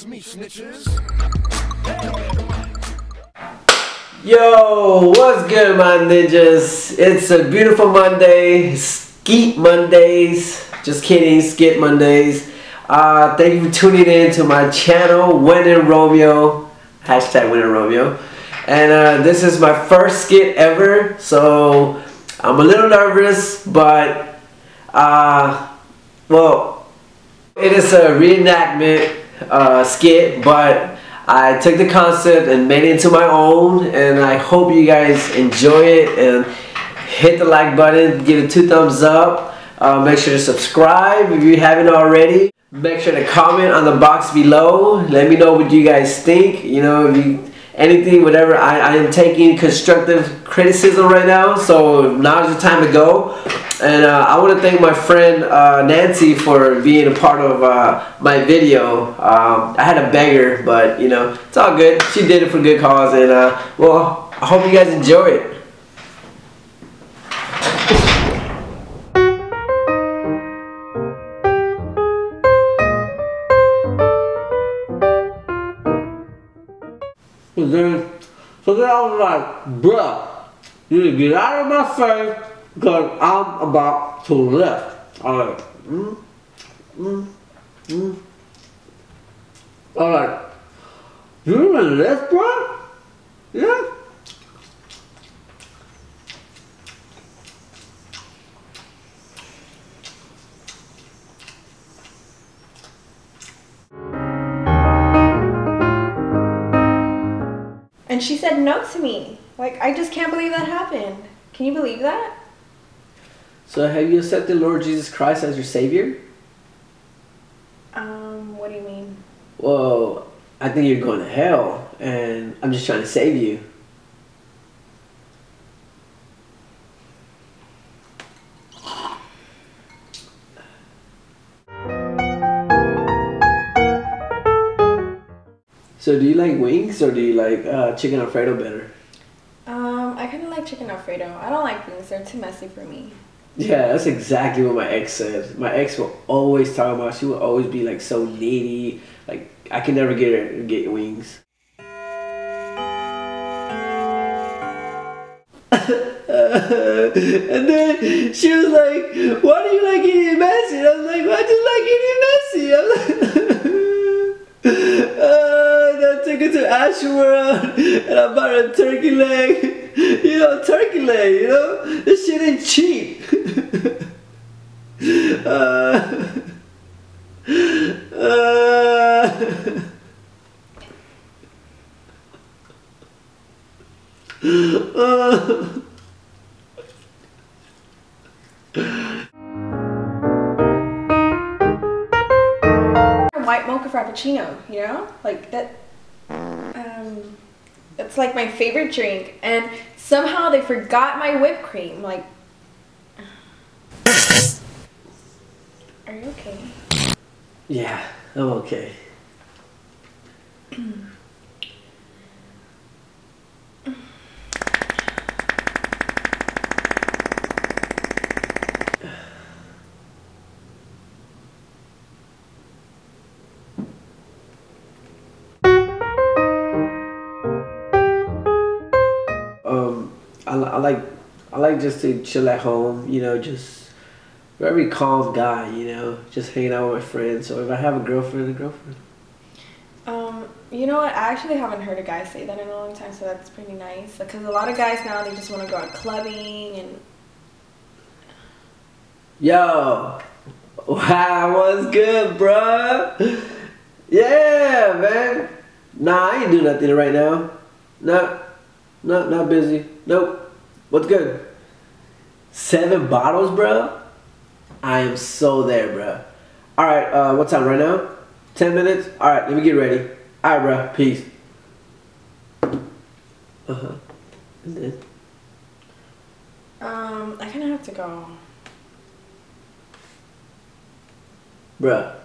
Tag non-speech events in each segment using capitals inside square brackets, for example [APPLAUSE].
Box me, snitches. Yo, what's good, my ninjas? It's a beautiful Monday, Skeet Mondays. Just kidding, Skit Mondays. Uh, thank you for tuning in to my channel, When in Romeo. Hashtag When in Romeo. And uh, this is my first skit ever, so I'm a little nervous, but uh, well, it is a reenactment uh, skit, but I took the concept and made it into my own, and I hope you guys enjoy it and hit the like button, give it two thumbs up. Uh, make sure to subscribe if you haven't already. Make sure to comment on the box below. Let me know what you guys think. You know, you anything, whatever. I, I am taking constructive criticism right now, so now's the time to go. And uh, I want to thank my friend uh, Nancy for being a part of uh, my video. Um, I had a beggar, but you know, it's all good. She did it for good cause, and uh, well, I hope you guys enjoy it. So then, so then I was like, bruh, you need to get out of my face because I'm about to lift. Like, mm, mm, mm. Like, you even lift, bro? Yeah. And she said no to me. Like, I just can't believe that happened. Can you believe that? So have you accepted Lord Jesus Christ as your Savior? Um, what do you mean? Well, I think you're going to hell, and I'm just trying to save you. So do you like wings or do you like uh, chicken alfredo better? Um, I kind of like chicken alfredo. I don't like wings. They're too messy for me. Yeah, that's exactly what my ex said. My ex will always talk about. She will always be like so needy. Like I can never get her get wings. [LAUGHS] and then she was like, "Why do you like eating messy?" And I was like, "I just like eating messy." I'm like, [LAUGHS] uh, and I took her to Asherworld, and I bought a turkey leg. [LAUGHS] You know, turkey leg. You know, this shit ain't cheap. White mocha frappuccino, you know? Like that. Um, it's like my favorite drink. And somehow they forgot my whipped cream. Like. Are you okay? yeah, I'm okay. Um, I, I like I like just to chill at home, you know, just very calm guy, you know, just hanging out with my friends. So if I have a girlfriend, a girlfriend. Um, you know what? I actually haven't heard a guy say that in a long time, so that's pretty nice. Because a lot of guys now they just want to go out clubbing and Yo, wow, [LAUGHS] what's good, bruh? Yeah, man. Nah, I ain't doing nothing right now. Not, not, not busy. Nope. What's good? Seven bottles, bro. I am so there, bro. All right, uh, what time right now? Ten minutes. All right, let me get ready. All right, bro. Peace. Uh huh. And then. um, I kind of have to go. Bruh.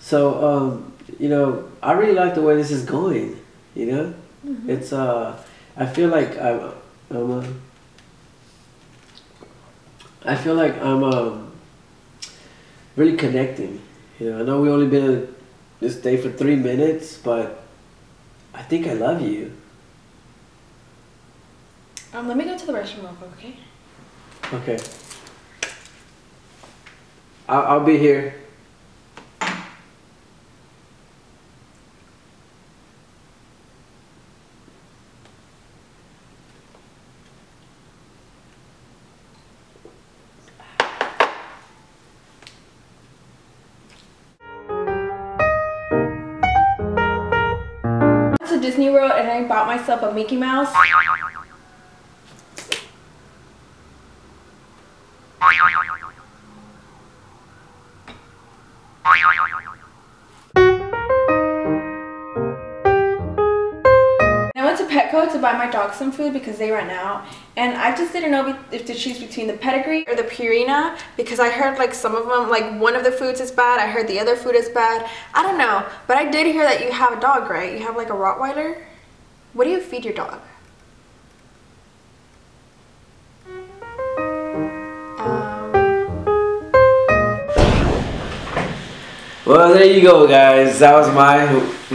So, um, you know, I really like the way this is going. You know, it's uh, I feel like I'm, I'm uh, I feel like I'm um, really connecting. You know, I know we only been this day for three minutes, but I think I love you. Um, let me go to the restroom real quick, okay? Okay. I'll, I'll be here. Disney World and I bought myself a Mickey Mouse. To buy my dog some food because they ran out, and I just didn't know if to choose between the pedigree or the Purina because I heard like some of them, like one of the foods is bad. I heard the other food is bad. I don't know, but I did hear that you have a dog, right? You have like a Rottweiler. What do you feed your dog? Um, Well, there you go, guys. That was my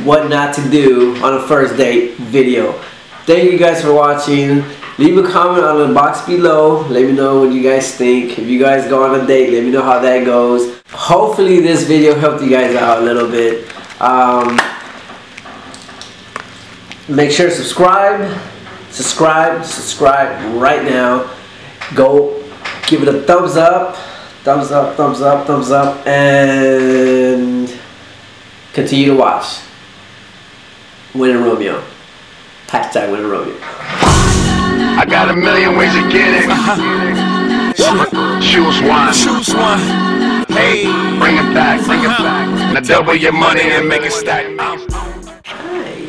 what not to do on a first date video. Thank you guys for watching. Leave a comment on the box below. Let me know what you guys think. If you guys go on a date, let me know how that goes. Hopefully, this video helped you guys out a little bit. Um, make sure to subscribe, subscribe, subscribe right now. Go give it a thumbs up, thumbs up, thumbs up, thumbs up, and continue to watch. Win When in Romeo. Hashtag When in Romeo. I got a million ways to get it. Choose one. Choose one. Hey, Bring it back. Bring it uh-huh. back. Now double your money and make it stack. Hi,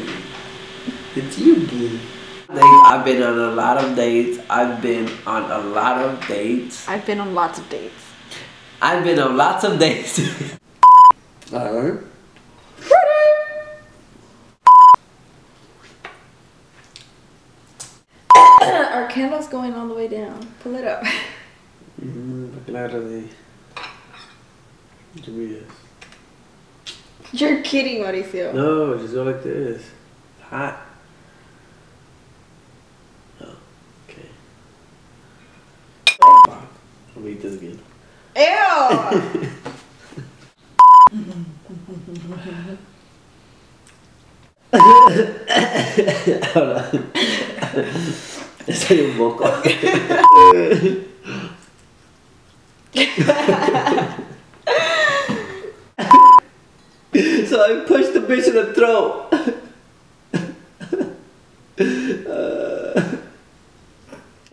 it's you, D. I've been on a lot of dates. I've been on a lot of dates. I've been on lots of dates. I've been on lots of dates. [LAUGHS] Alright. Candle's going all the way down. Pull it up. Mm, looking out of the. Give. You're kidding, Mauricio. No, just go like this. It's hot. Oh, okay. Me eat this again. Ew! [LAUGHS] Hold on. [LAUGHS] Salió un moco. so I pushed the bitch in the throat.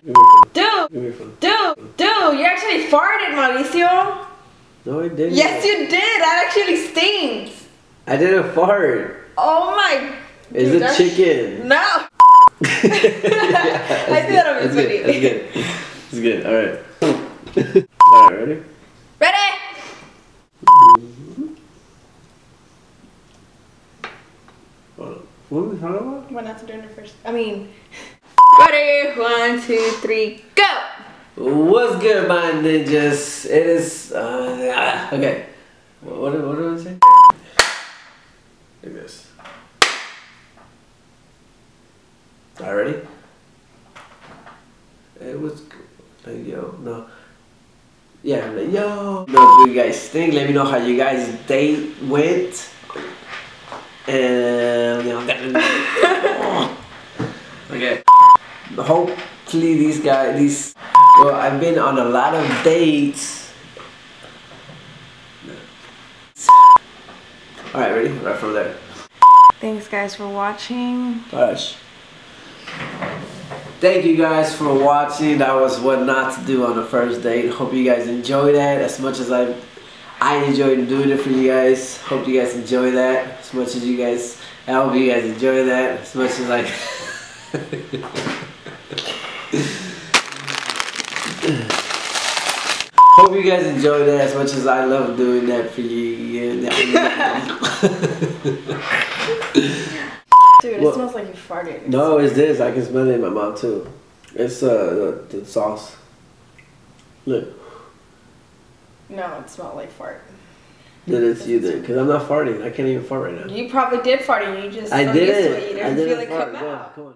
Give me your phone. Dude! Give me your phone. Dude! Dude! You actually farted, Mauricio! No, I didn't. Yes, you did! That actually stings! I didn't fart. Oh my... Is it chicken? No! I did that on That's video. good. That's good. That's good. Alright. [LAUGHS] Alright, ready? Ready? What are we talking about? What not to do in the first... I mean... [LAUGHS] Ready? One, two, three, go! What's good, my ninjas? It is. Uh, ah, okay. What, what, what do I say? Like this. Alright, ready? It was. Like, yo, no. Yeah, I'm like, yo. Know what you guys think. Let me know how you guys' date went. And, you know, [LAUGHS] okay. Hopefully, these guys, these. Well, I've been on a lot of dates. Alright, ready? Right from there. Thanks, guys, for watching. Gosh. Thank you guys for watching. That was what not to do on the first date. Hope you guys enjoy that as much as I I enjoyed doing it for you guys. Hope you guys enjoy that as much as you guys. I hope you guys enjoy that as much as I. [LAUGHS] Hope you guys enjoy that as much as I love doing that for you. [LAUGHS] Dude, it smells like you farted. No, it's this. I can smell it in my mouth too. It's uh the, the sauce. Look. No, it smelled like fart. Then it's you then, because I'm not farting. I can't even fart right now. You probably did fart and you just I did it. you I didn't feel it fart. come Go, out. come on.